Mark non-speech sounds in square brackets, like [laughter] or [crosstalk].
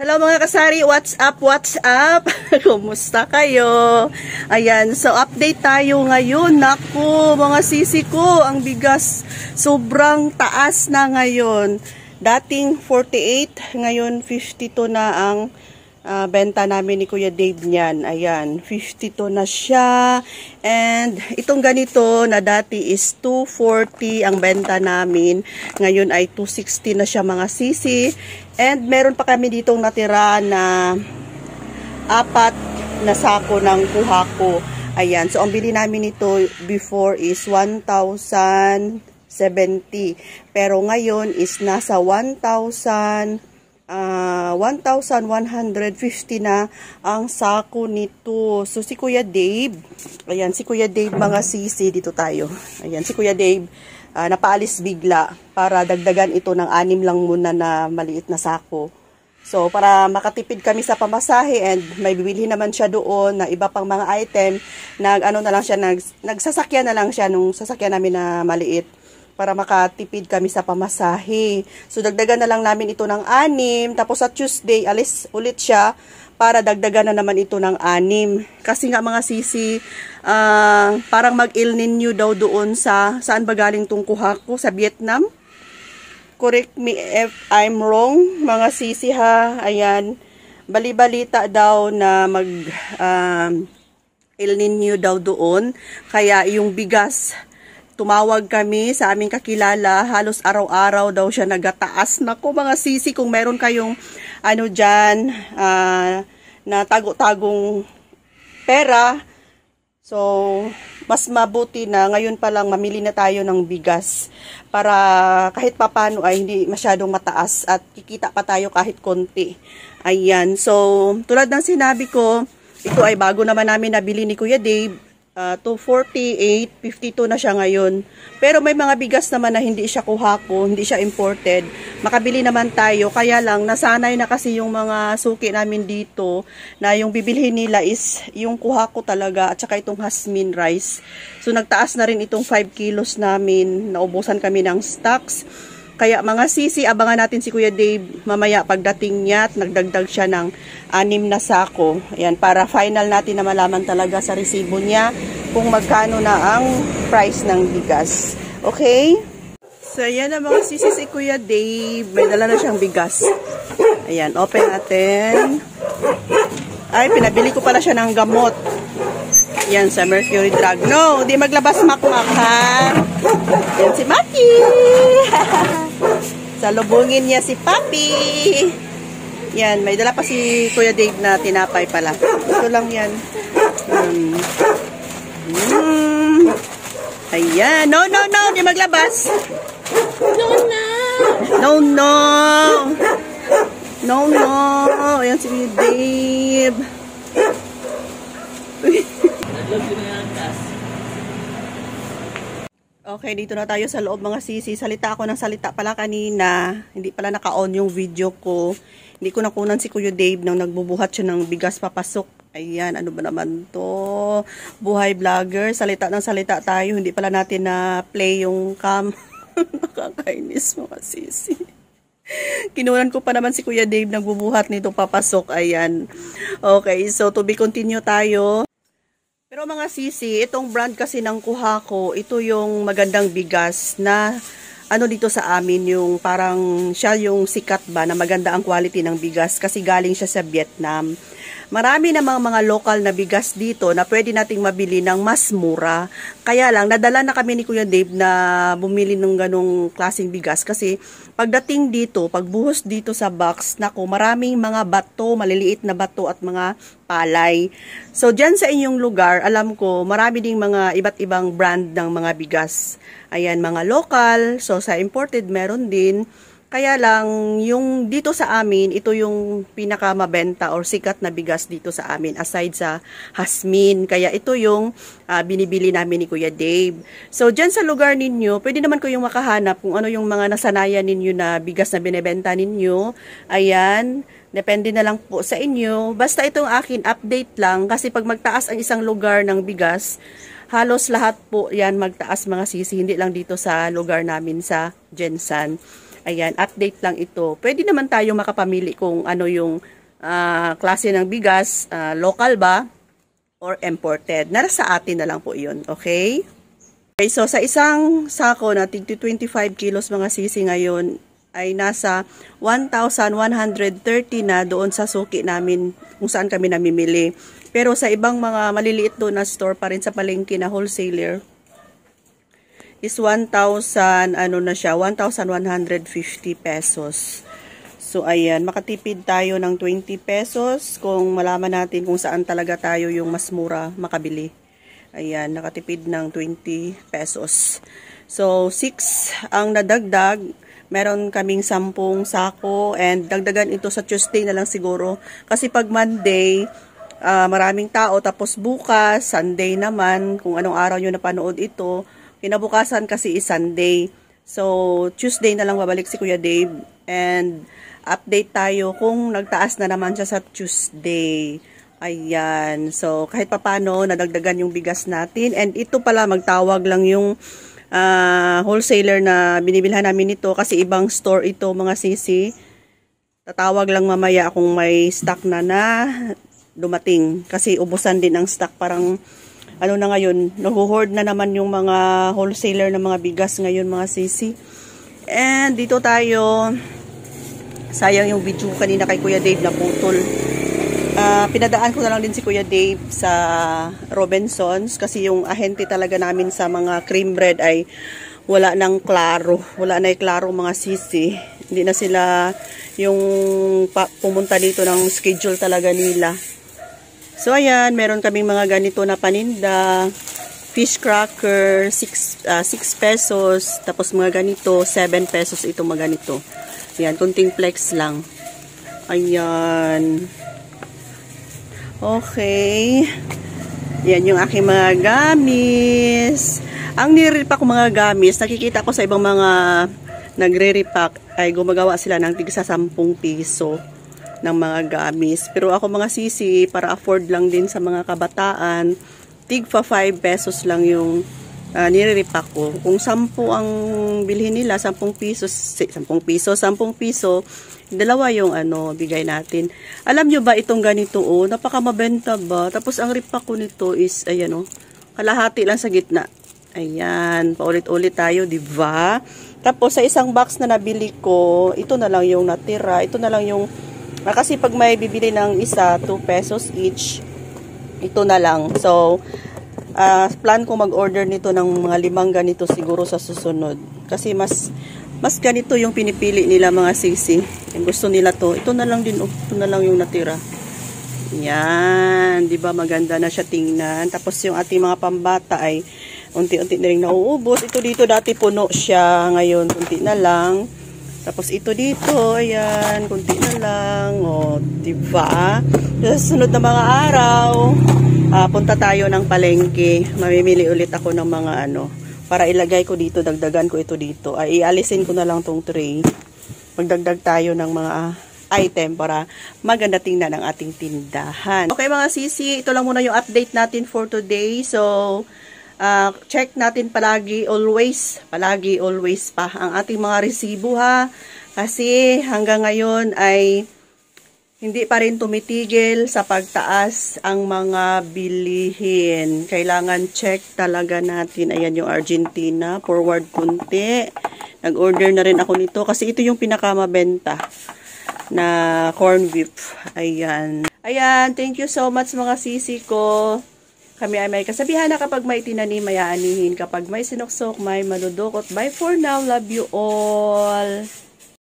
Hello mga kasari, what's up, what's up? [laughs] Kumusta kayo? Ayan, so update tayo ngayon. Naku, mga sisi ko, ang bigas sobrang taas na ngayon. Dating 48, ngayon 52 na ang uh, benta namin ni Kuya Dave niyan. Ayan, 52 na siya. And itong ganito na dati is 240 ang benta namin. Ngayon ay 260 na siya mga sisi. And meron pa kami ditong natira na apat na sako ng kuha ko. Ayan. So, ang bili namin ito before is 1,070. Pero ngayon is nasa 1,000 uh, 1,150 na ang sako nito. So, si Kuya Dave, ayan, si Kuya Dave, mga sisi, dito tayo. Ayan, si Kuya Dave, uh, napaalis bigla para dagdagan ito ng anim lang muna na maliit na sako. So, para makatipid kami sa pamasahe and may bibili naman siya doon na iba pang mga item, nag, ano na lang siya, nag, nagsasakyan na lang siya nung sasakyan namin na maliit para makatipid kami sa pamasahe. So, dagdagan na lang namin ito ng anim. Tapos sa Tuesday, alis ulit siya para dagdagan na naman ito ng anim. Kasi nga mga sisi, uh, parang mag-Il Nino daw doon sa, saan ba galing tong kuha ko? Sa Vietnam? Correct me if I'm wrong, mga sisi ha. Ayan, balibalita daw na mag uh, El Nino daw doon. Kaya yung bigas tumawag kami sa aming kakilala, halos araw-araw daw siya nagataas. Nako mga sisi, kung meron kayong ano dyan, uh, na tago-tagong pera, so mas mabuti na ngayon pa lang mamili na tayo ng bigas para kahit papano ay hindi masyadong mataas at kikita pa tayo kahit konti. Ayan, so tulad ng sinabi ko, ito ay bago naman namin nabili ni Kuya Dave uh, to 48, 52 na siya ngayon. Pero may mga bigas naman na hindi siya kuhako, hindi siya imported. Makabili naman tayo, kaya lang nasanay na kasi yung mga suki namin dito na yung bibilhin nila is yung kuhako talaga at saka itong hasmin rice. So nagtaas na rin itong 5 kilos namin, naubusan kami ng stocks. Kaya mga sisi, abangan natin si Kuya Dave mamaya pagdating niya at nagdagdag siya ng anim na sako. Ayan, para final natin na malaman talaga sa resibo niya kung magkano na ang price ng bigas. Okay? So, ayan na mga sisi si Kuya Dave. May dala na siyang bigas. Ayan, open natin. Ay, pinabili ko pala siya ng gamot. Yan, sa Mercury Drug. No, di maglabas makmak, ha? Yan si Maki. [laughs] Salubungin niya si Papi. Yan, may dala pa si Kuya Dave na tinapay pala. Ito lang yan. Um, mm, ayan. No, no, no. Di maglabas. No, no. No, no. No, no. Ayan si Dave. Okay, dito na tayo sa loob mga sisi. Salita ako ng salita pala kanina. Hindi pala naka-on yung video ko. Hindi ko nakunan si Kuya Dave nang nagbubuhat siya ng bigas papasok. Ayan, ano ba naman to? Buhay vlogger. Salita ng salita tayo. Hindi pala natin na play yung cam. [laughs] Nakakainis mga sisi. Kinunan ko pa naman si Kuya Dave nagbubuhat nito papasok. Ayan. Okay, so to be continue tayo. Pero mga sisi, itong brand kasi ng kuha ko, ito yung magandang bigas na ano dito sa amin yung parang siya yung sikat ba na maganda ang quality ng bigas kasi galing siya sa Vietnam. Marami namang mga local na bigas dito na pwede nating mabili ng mas mura. Kaya lang, nadala na kami ni Kuya Dave na bumili ng ganong klaseng bigas kasi pagdating dito, pagbuhos dito sa box, nako, maraming mga bato, maliliit na bato at mga palay. So, dyan sa inyong lugar, alam ko, marami ding mga iba't ibang brand ng mga bigas. Ayan, mga local. So, sa imported, meron din. Kaya lang, yung dito sa amin, ito yung pinakamabenta or sikat na bigas dito sa amin aside sa hasmin. Kaya ito yung uh, binibili namin ni Kuya Dave. So, dyan sa lugar ninyo, pwede naman ko yung makahanap kung ano yung mga nasanayan ninyo na bigas na binebenta ninyo. Ayan. Depende na lang po sa inyo. Basta itong akin update lang kasi pag magtaas ang isang lugar ng bigas, halos lahat po yan magtaas mga sisi, hindi lang dito sa lugar namin sa Jensan. Ayan, update lang ito. Pwede naman tayo makapamili kung ano yung ah, klase ng bigas, ah, local ba or imported. Nasa atin na lang po yun, okay? Okay, so sa isang sako na tig 25 kilos mga sisi ngayon ay nasa 1,130 na doon sa suki namin kung saan kami namimili. Pero sa ibang mga maliliit doon na store pa rin sa palengke na wholesaler, is 1,000, ano na siya, 1,150 pesos. So, ayan, makatipid tayo ng 20 pesos kung malaman natin kung saan talaga tayo yung mas mura makabili. Ayan, nakatipid ng 20 pesos. So, 6 ang nadagdag. Meron kaming 10 sako and dagdagan ito sa Tuesday na lang siguro. Kasi pag Monday, ah, maraming tao. Tapos bukas, Sunday naman, kung anong araw nyo napanood ito, Kinabukasan kasi is Sunday. So, Tuesday na lang babalik si Kuya Dave. And, update tayo kung nagtaas na naman siya sa Tuesday. Ayan. So, kahit papano, nadagdagan yung bigas natin. And ito pala, magtawag lang yung ah, wholesaler na binibilhan namin ito. Kasi ibang store ito, mga sisi. Tatawag lang mamaya kung may stock na na dumating. Kasi ubusan din ang stock. Parang ano na ngayon, nahuhoard na naman yung mga wholesaler ng mga bigas ngayon mga sisi. And dito tayo, sayang yung video kanina kay Kuya Dave na putol. Ah, pinadaan ko na lang din si Kuya Dave sa Robinsons kasi yung ahente talaga namin sa mga cream bread ay wala nang klaro. Wala na klaro mga sisi. Hindi na sila yung pumunta dito ng schedule talaga nila. So, ayan, meron kaming mga ganito na paninda. Fish cracker, 6 pesos. Tapos mga ganito, 7 pesos ito mga ganito. Ayan, kunting flex lang. Ayan. Okay. Yan yung aking mga gamis. Ang nire-repack mga gamis, nakikita ko sa ibang mga nagre-repack ay gumagawa sila ng tigsa 10 piso ng mga gamis. Pero ako mga sisi, para afford lang din sa mga kabataan, tig pa 5 pesos lang yung uh, nire-repack ko. Kung 10 ang bilhin nila, 10 pisos, 10 piso, 10 piso, dalawa yung ano, bigay natin. Alam nyo ba itong ganito oh, napaka mabenta ba? Tapos ang repack ko nito is, ayan oh, kalahati lang sa gitna. Ayan, paulit-ulit tayo, di ba? Tapos sa isang box na nabili ko, ito na lang yung natira. Ito na lang yung Ah, kasi pag may bibili ng isa, 2 pesos each, ito na lang. So, uh, plan ko mag-order nito ng mga limang ganito siguro sa susunod. Kasi mas mas ganito yung pinipili nila mga sisi. Yung gusto nila to. Ito na lang din, oh. ito na lang yung natira. Yan, 'di ba maganda na siya tingnan. Tapos yung ating mga pambata ay unti-unti na rin nauubos. Ito dito dati puno siya, ngayon unti na lang. Tapos ito dito, ayan, kunti na lang. O, diba? Sa sunod na mga araw, uh, punta tayo ng palengke. Mamimili ulit ako ng mga ano, para ilagay ko dito, dagdagan ko ito dito. Ay, ialisin ko na lang tong tray. Magdagdag tayo ng mga item para maganda tingnan ang ating tindahan. Okay mga sisi, ito lang muna yung update natin for today. So, uh, check natin palagi, always, palagi, always pa ang ating mga resibo ha. Kasi hanggang ngayon ay hindi pa rin tumitigil sa pagtaas ang mga bilihin. Kailangan check talaga natin. Ayan yung Argentina. Forward kunti. Nag-order na rin ako nito kasi ito yung pinakamabenta na corn beef. Ayan. Ayan. Thank you so much mga sisi ko. Kami ay may kasabihan na kapag may tinanim, may aanihin. Kapag may sinuksok, may madudukot. Bye for now. Love you all.